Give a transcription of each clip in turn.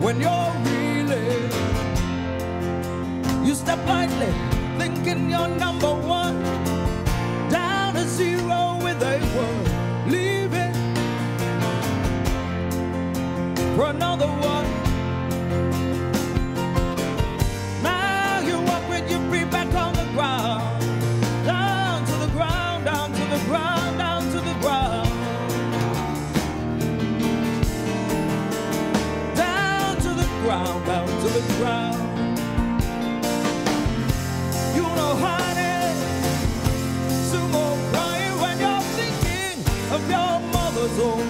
when you're reeling. You step lightly, thinking you're number one. Down to zero with a word, leaving for another one. todo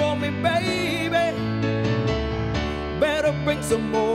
for me, baby. Better bring some more.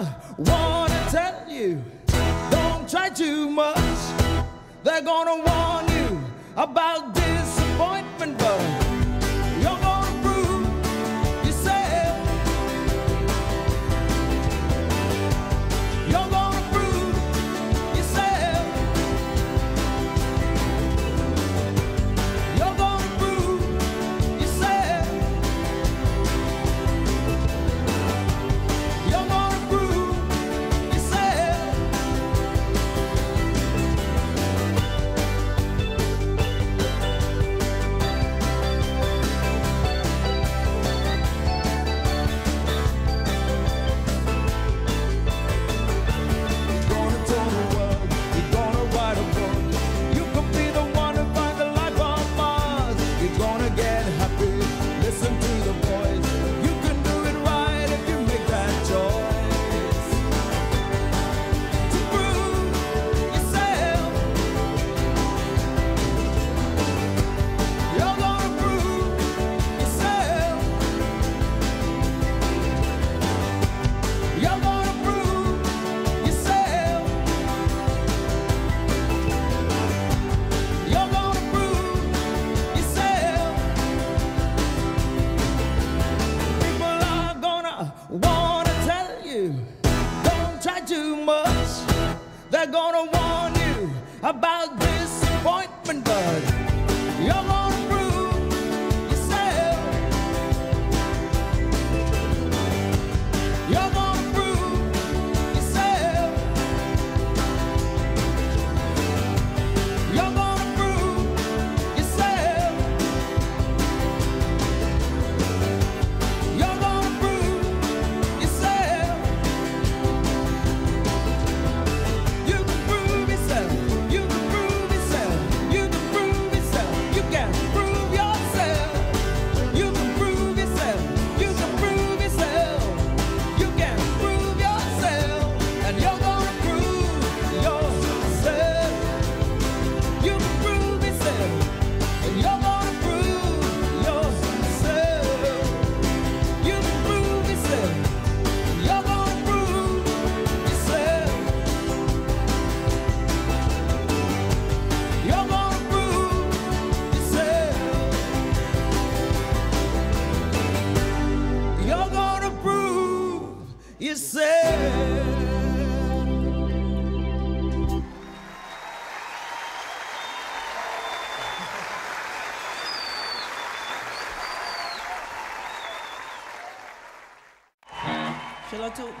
I wanna tell you, don't try too much. They're gonna warn you about this.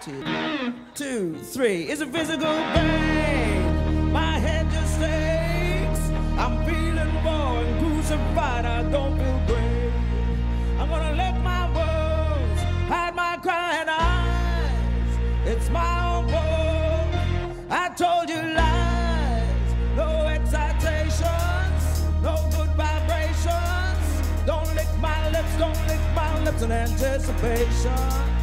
Two, three. It's a physical pain. My head just aches. I'm feeling and crucified. I don't feel great. I'm gonna let my wounds hide my crying eyes. It's my own fault. I told you lies. No excitations, no good vibrations. Don't lick my lips, don't lick my lips in anticipation.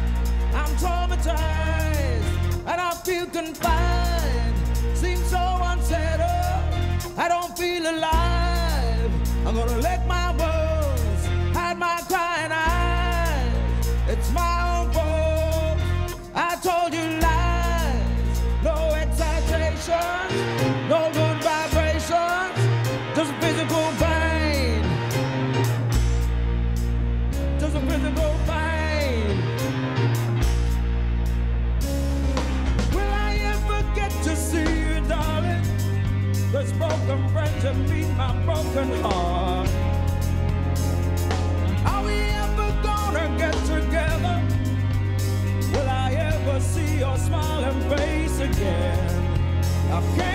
Traumatized and I feel confined. Seems so unsettled. I don't feel alive. I'm gonna let my Broken friendship beat my broken heart. Are we ever gonna get together? Will I ever see your smiling face again? I can't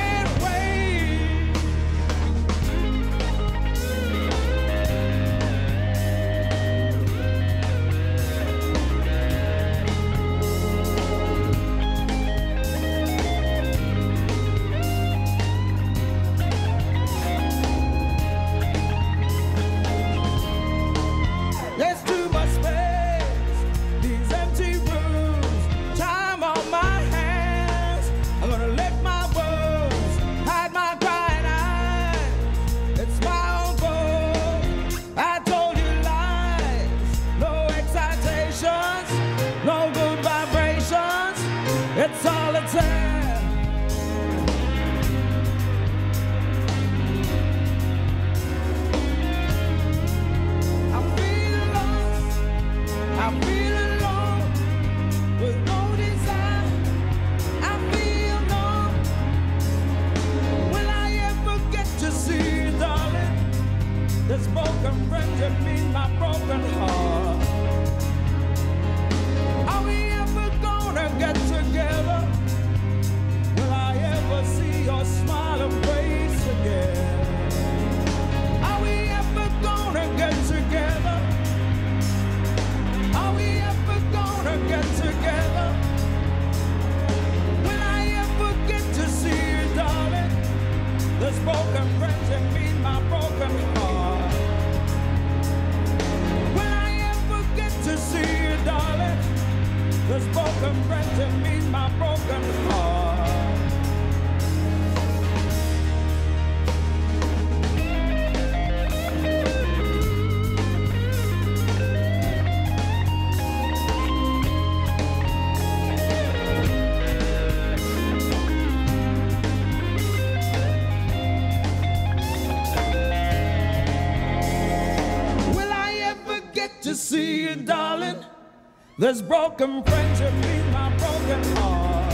This broken friendship means my broken heart.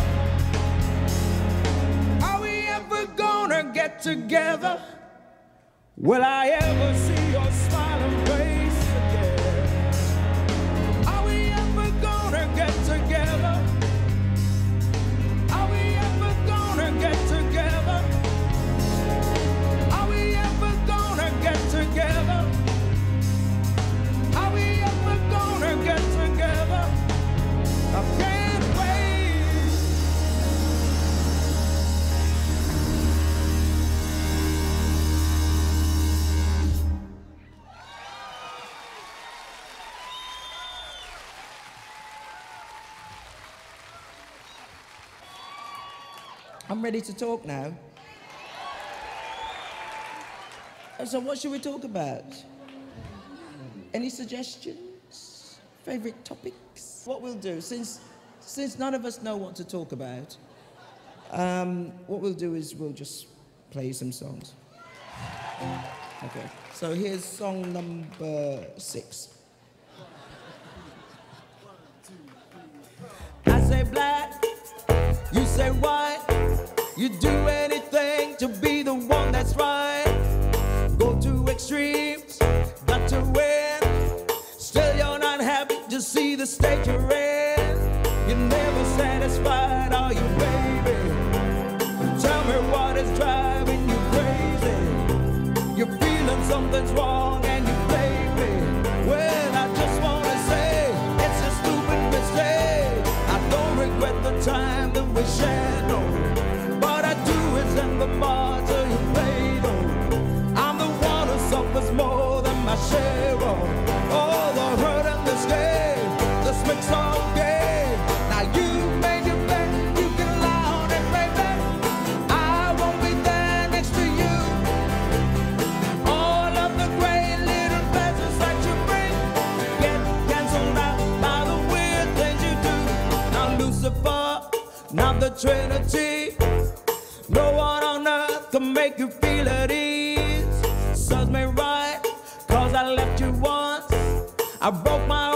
Are we ever gonna get together? Will I ever see I'm ready to talk now. So, what should we talk about? Any suggestions? Favorite topics? What we'll do, since since none of us know what to talk about, um, what we'll do is we'll just play some songs. Okay. So here's song number six. I say black, you say white. You do anything to be the one that's right. Go to extremes, got to win. Still you're not happy to see the state you're in. You're never satisfied, are you, baby? Tell me what is driving you crazy. You're feeling something's wrong and you blame me. Well, I just wanna say it's a stupid mistake. I don't regret the time that we shared, all the hurt and the scare. This makes all game. Now you made your bed, you can lie on it, baby. I won't be there next to you. All of the great little pleasures that you bring get canceled out by the weird things you do. Now Lucifer, not the Trinity. No one on earth can make you feel at ease. I broke my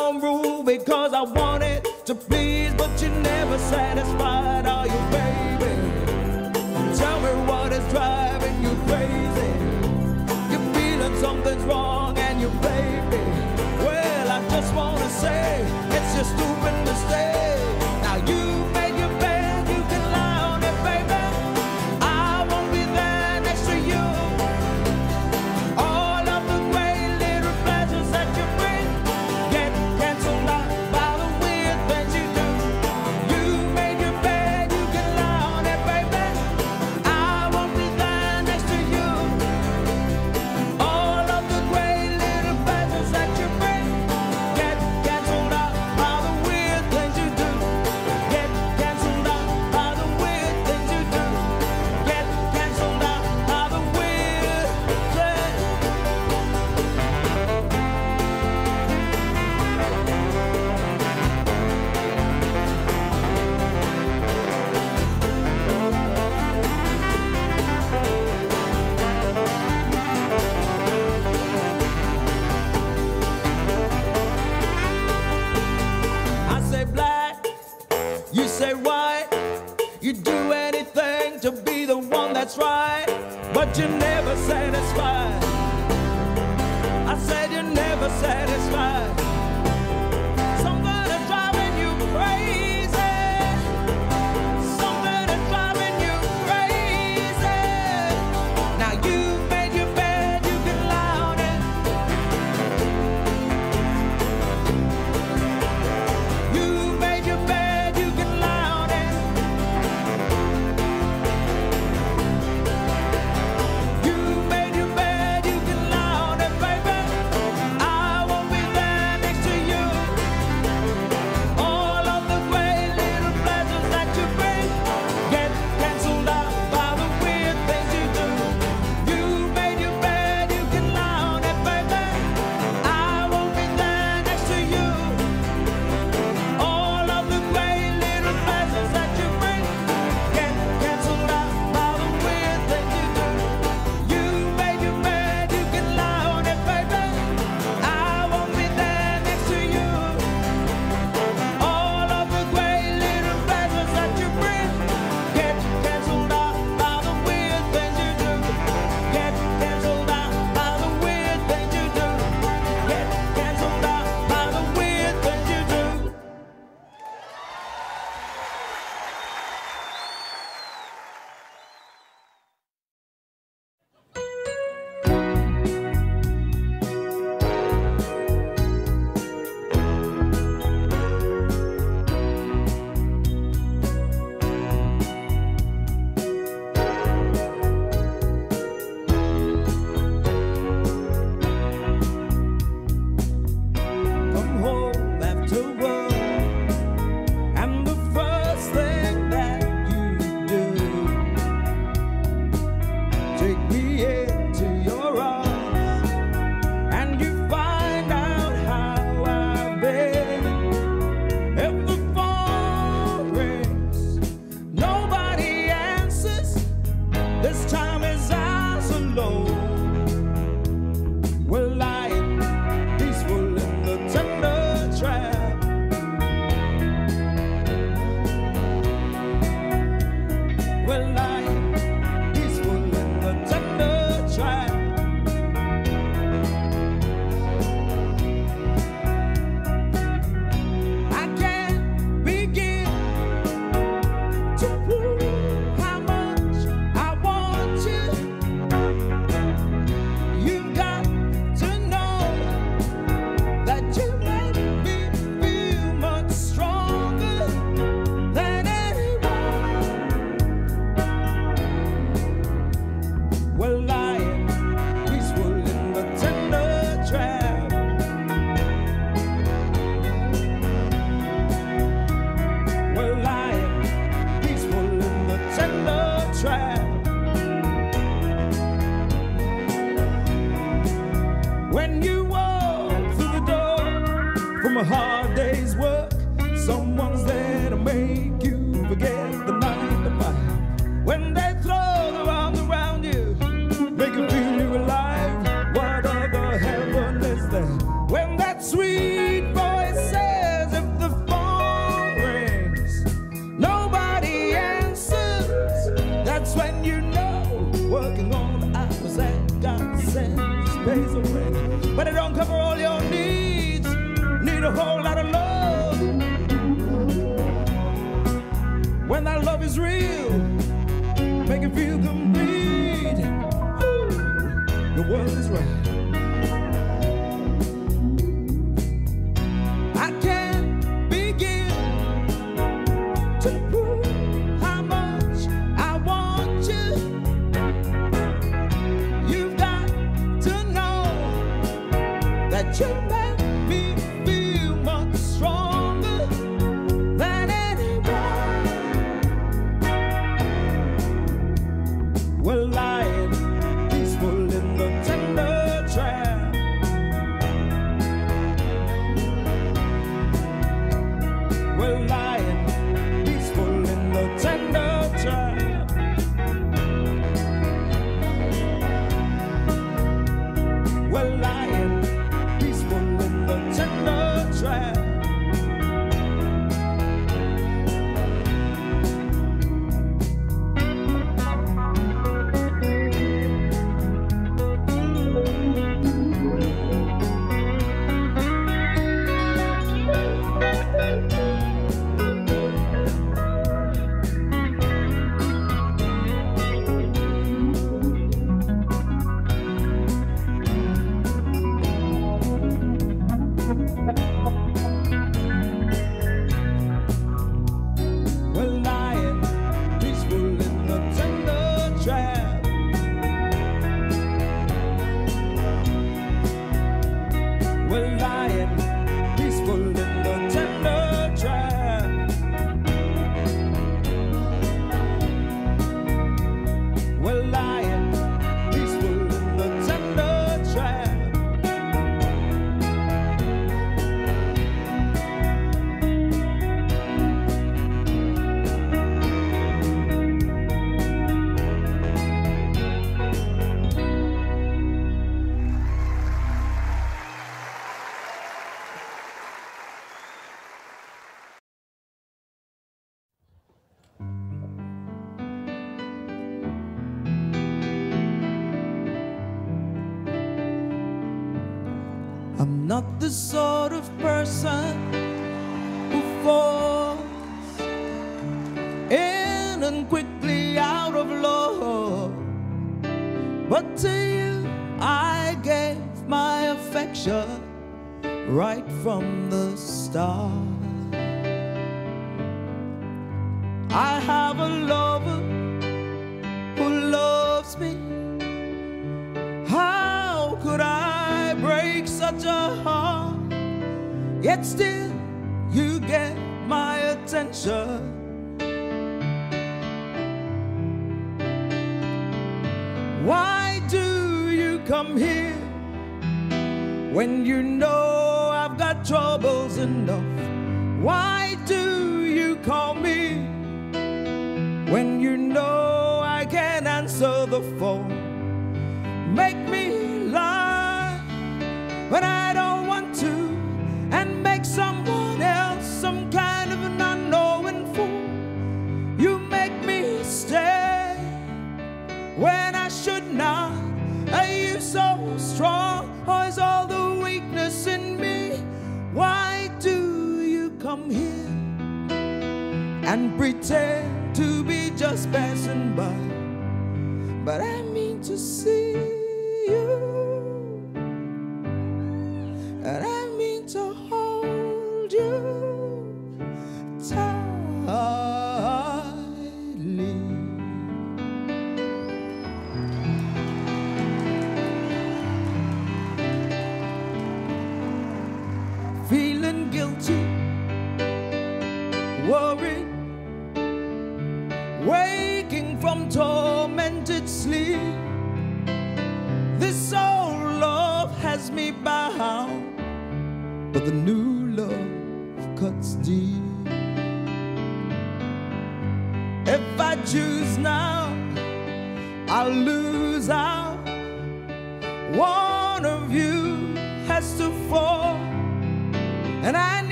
I'm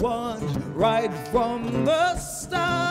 one right from the start.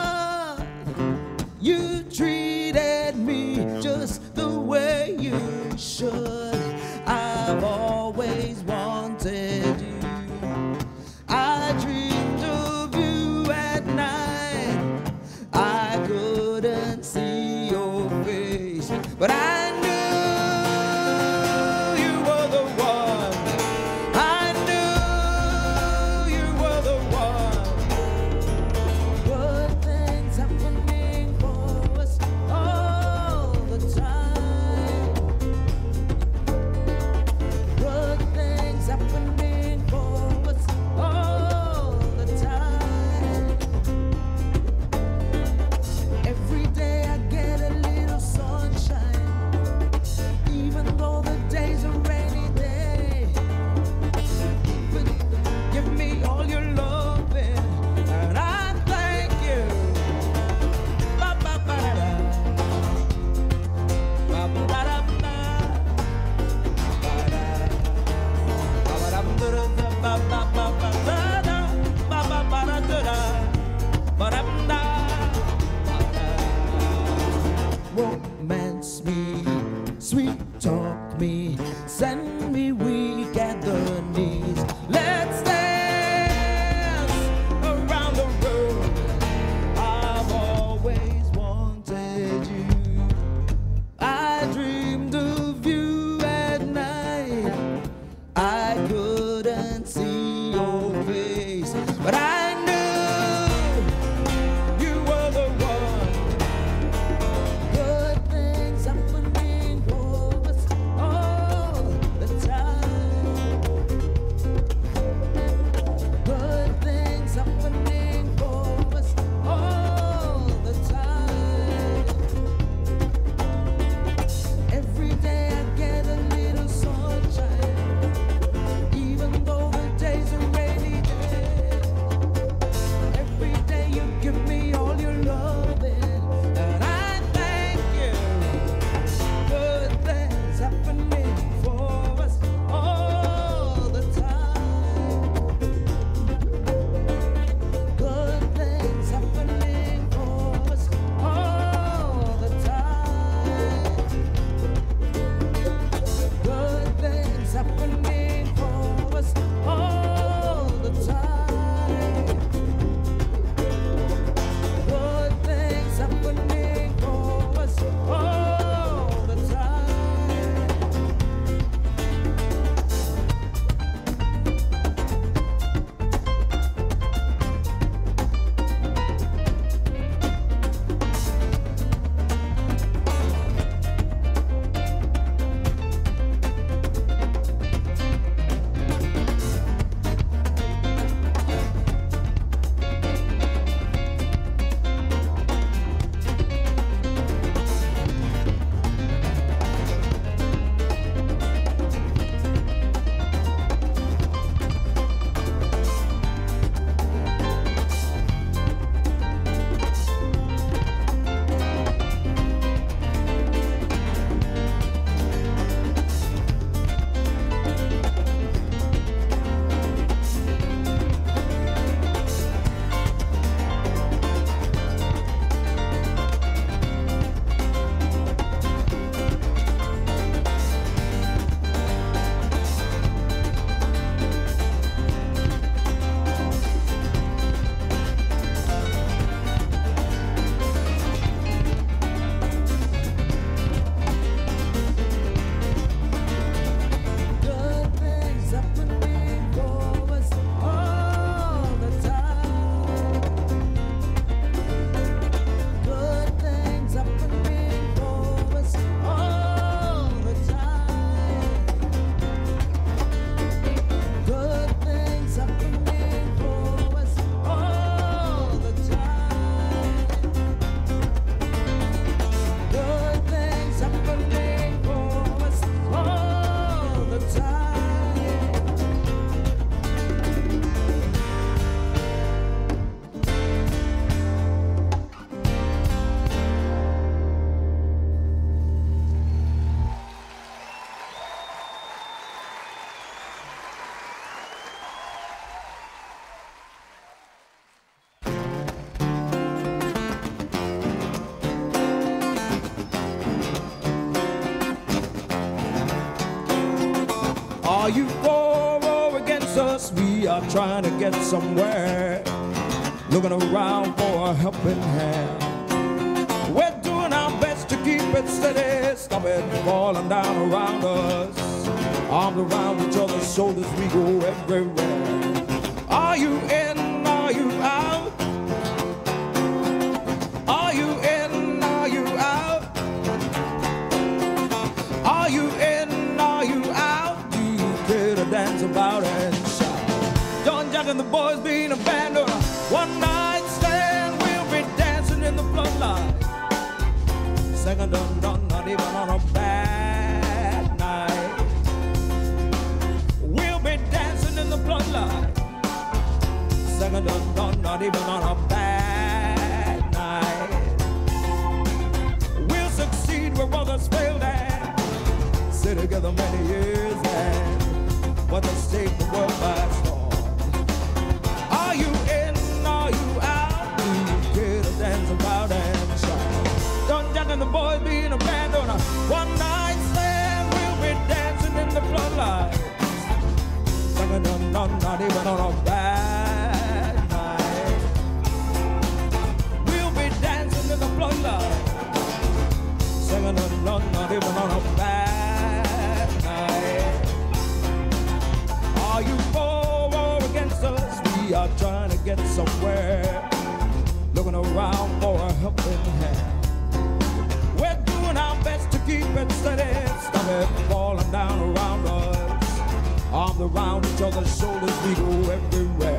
out trying to get somewhere, looking around for a helping hand. We're doing our best to keep it steady, stop it falling down around us. Arms around each other's shoulders, we go everywhere. even on a bad night. We'll be dancing in the blunder, singing along, not even on a bad night. Are you for or against us? We are trying to get somewhere, looking around for a helping hand. We're doing our best to keep it steady, stop it falling down around us around each other's shoulders, we go everywhere.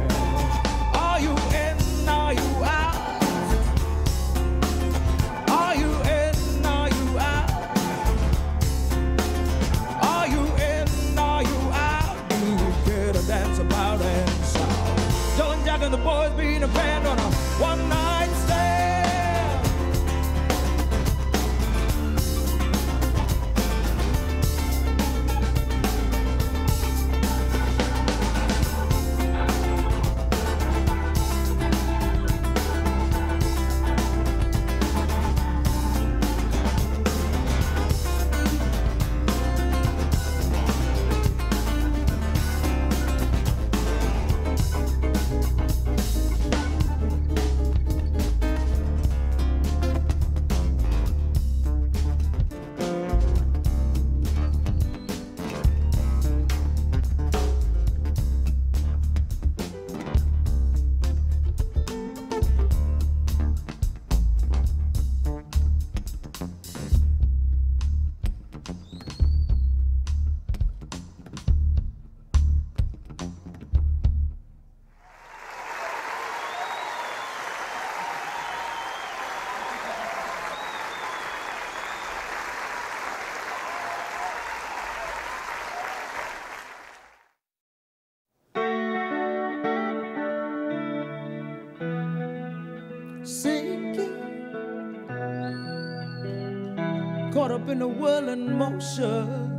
whirl in motion.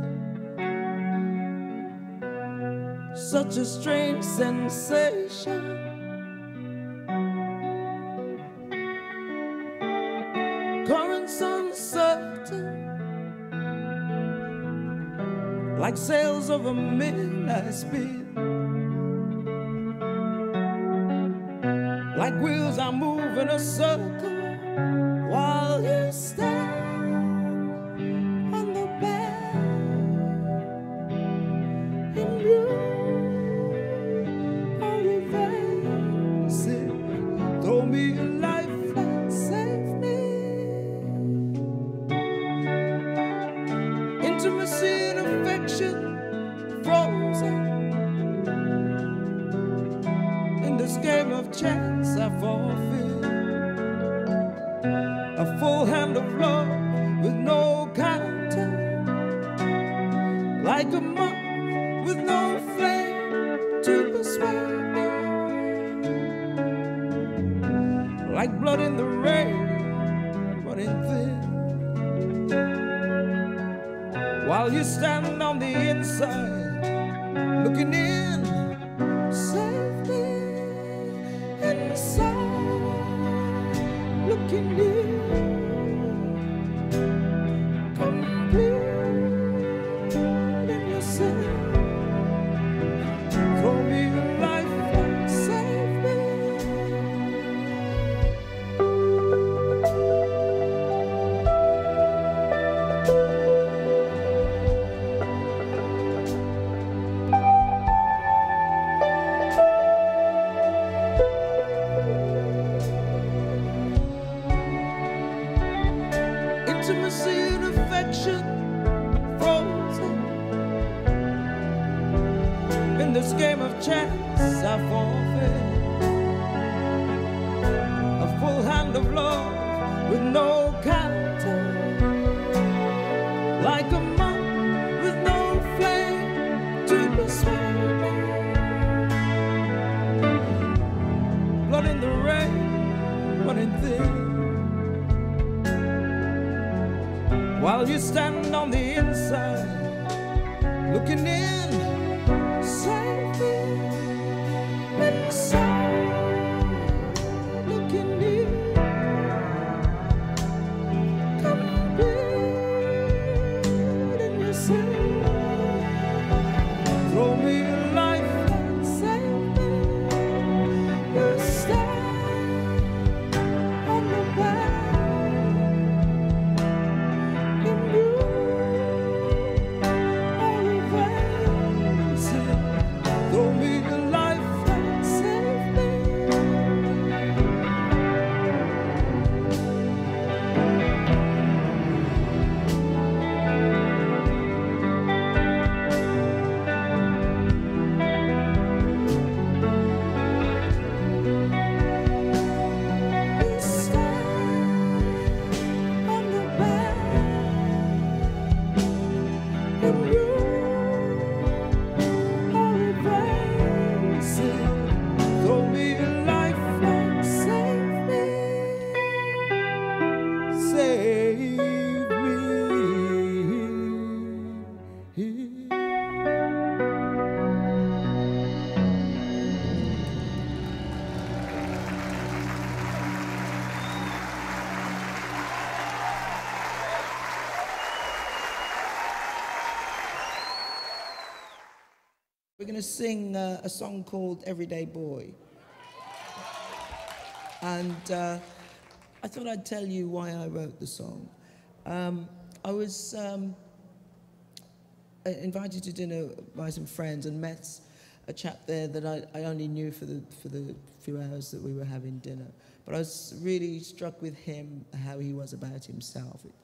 Such a strange sensation. Currents uncertain, like sails of a midnight speed. Like wheels are moving a circle. To sing uh, a song called Everyday Boy. And uh, I thought I'd tell you why I wrote the song. Um, I was um, invited to dinner by some friends and met a chap there that I, I only knew for the, for the few hours that we were having dinner. But I was really struck with him, how he was about himself. It,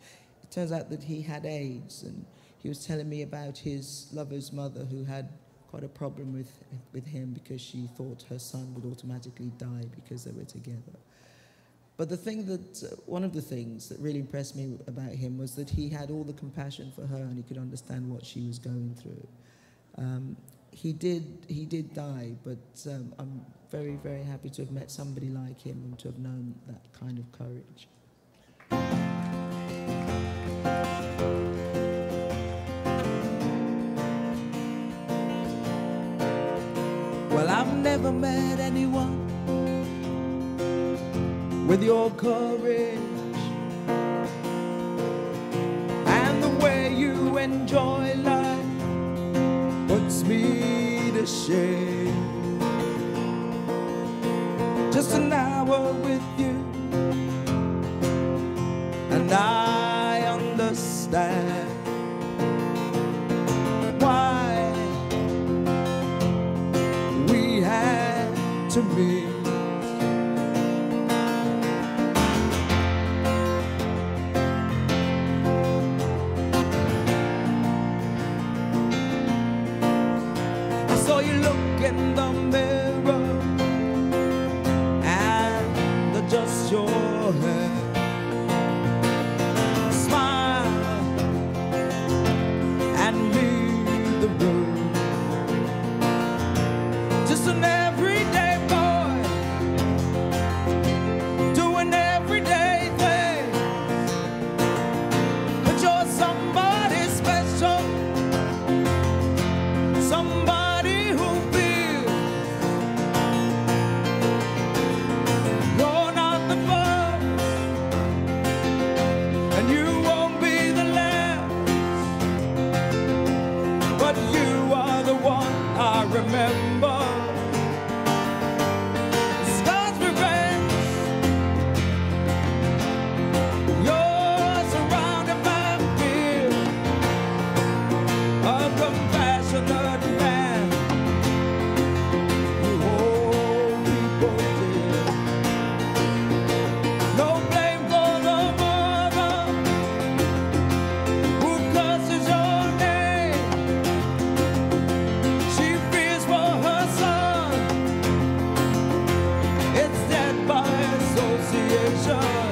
it turns out that he had AIDS, and he was telling me about his lover's mother who had quite a problem with, with him because she thought her son would automatically die because they were together. But the thing that, uh, one of the things that really impressed me about him was that he had all the compassion for her and he could understand what she was going through. Um, he did, he did die, but um, I'm very, very happy to have met somebody like him and to have known that kind of courage. Never met anyone with your courage and the way you enjoy life puts me to shame. Just an hour with you, and I understand remember. show.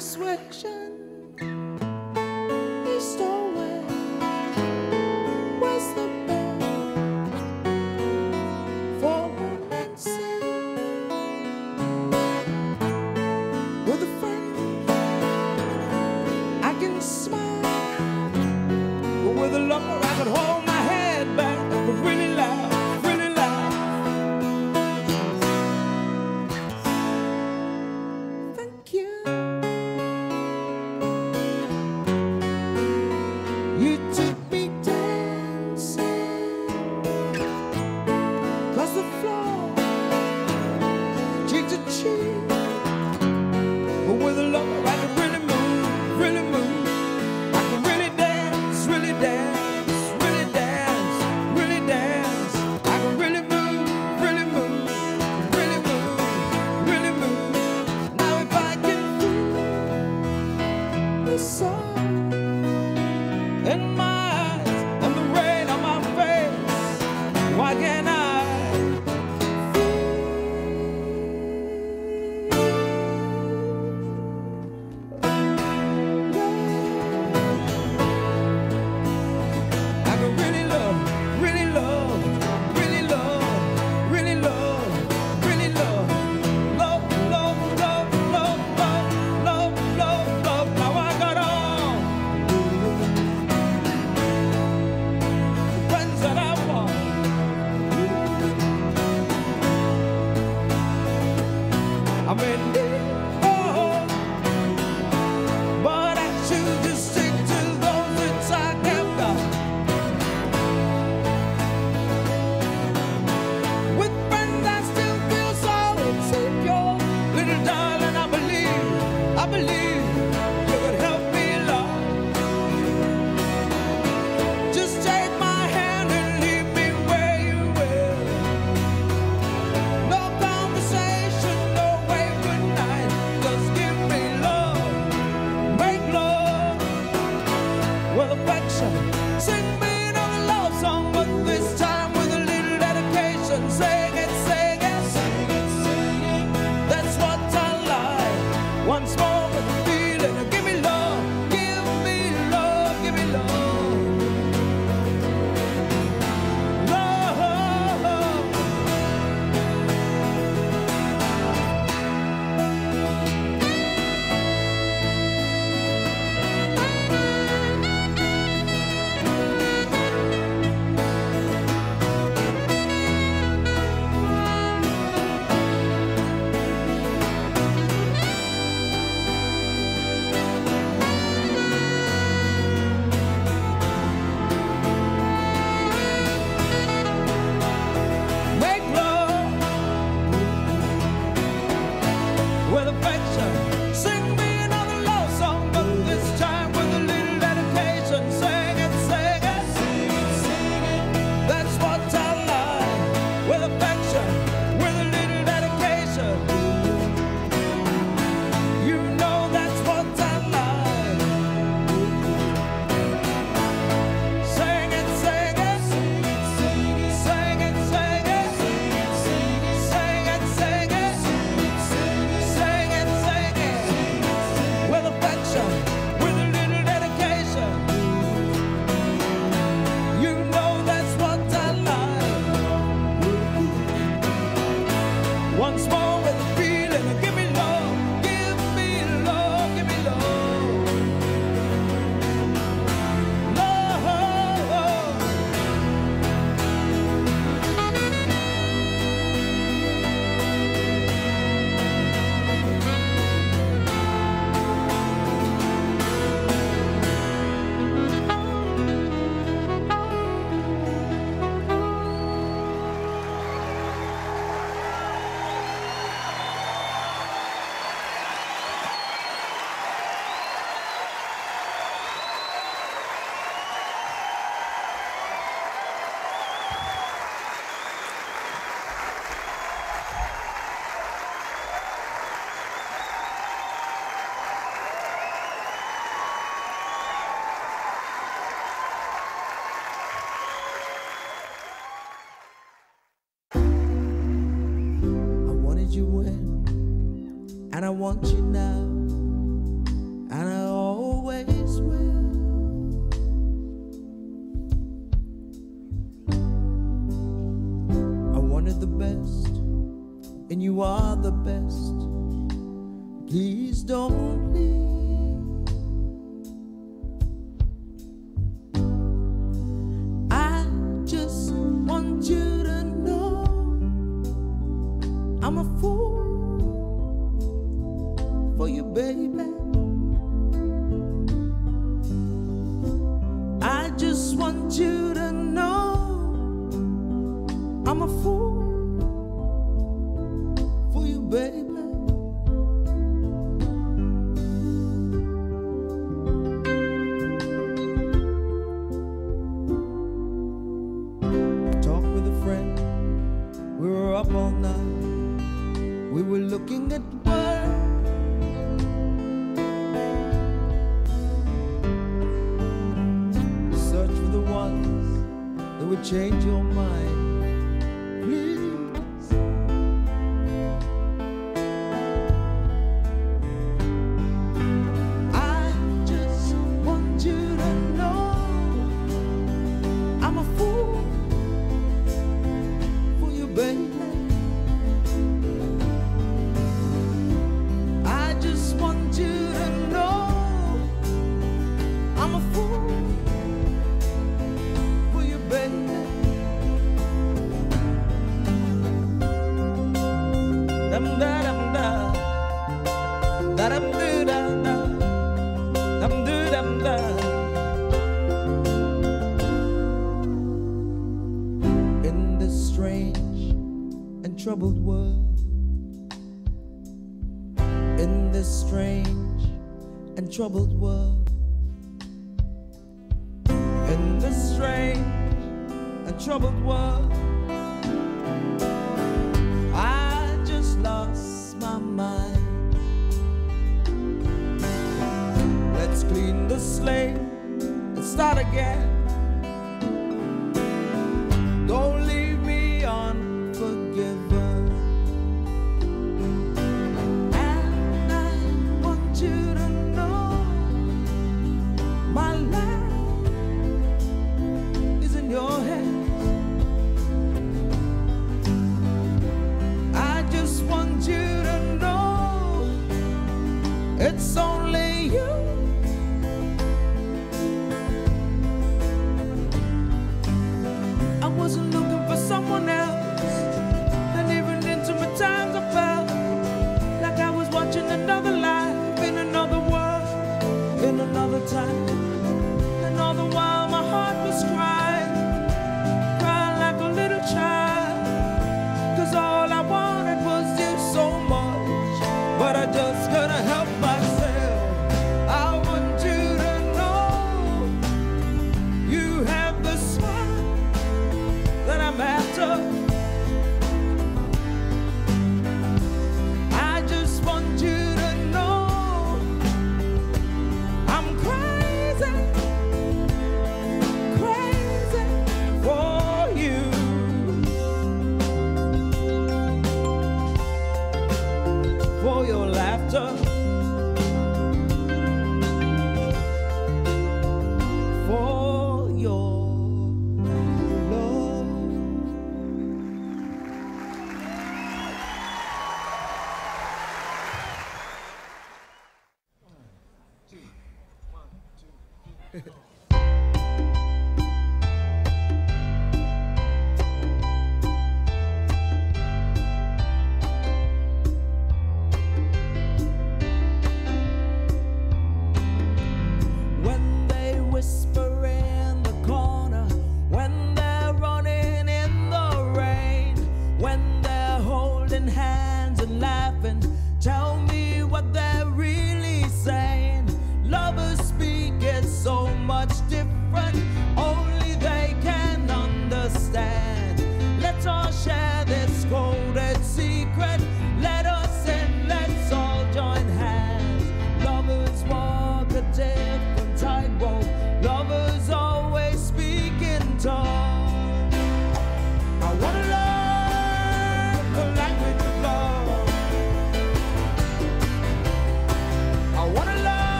switch. Want you now,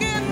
it.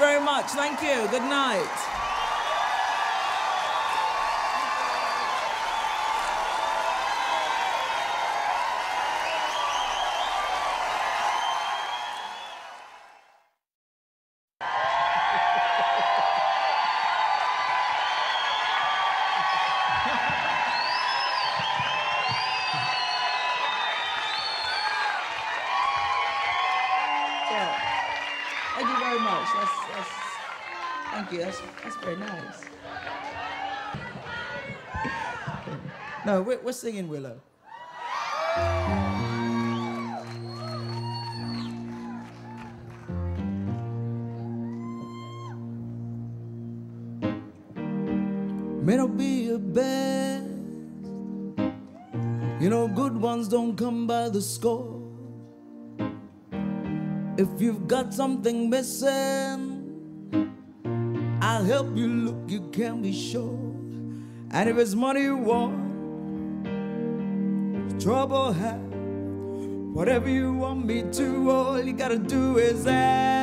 Very much. Thank you. Good night. No, we're, we're singing Willow. May not be a best. You know, good ones don't come by the score. If you've got something missing, I'll help you look, you can be sure. And if it's money you want, trouble whatever you want me to, all you gotta do is ask.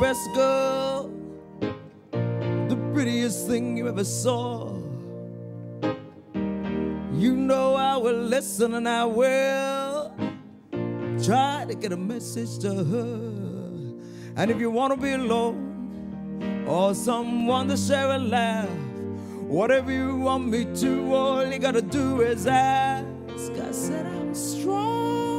Best girl, the prettiest thing you ever saw. You know I will listen and I will try to get a message to her. And if you want to be alone or someone to share a laugh, whatever you want me to, all you gotta do is ask. I said I'm strong.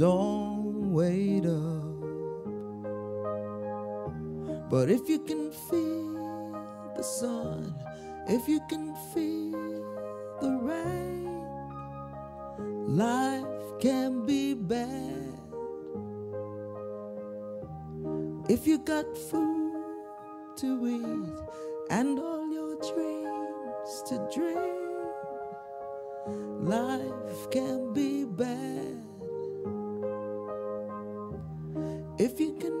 don't wait up. But if you can feel the sun, if you can feel the rain, life can be bad. If you got food to eat and all your dreams to dream, life can be bad. If you can